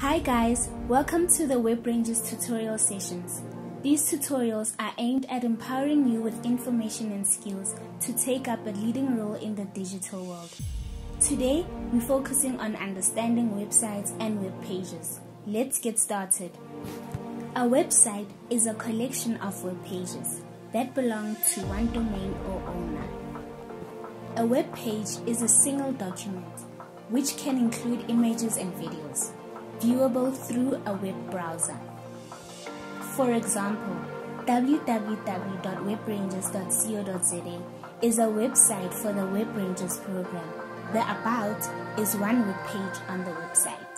Hi guys, welcome to the WebRangers tutorial sessions. These tutorials are aimed at empowering you with information and skills to take up a leading role in the digital world. Today, we're focusing on understanding websites and web pages. Let's get started. A website is a collection of web pages that belong to one domain or owner. A web page is a single document which can include images and videos, viewable through a web browser. For example, www.webrangers.co.za is a website for the WebRangers program. The About is one web page on the website.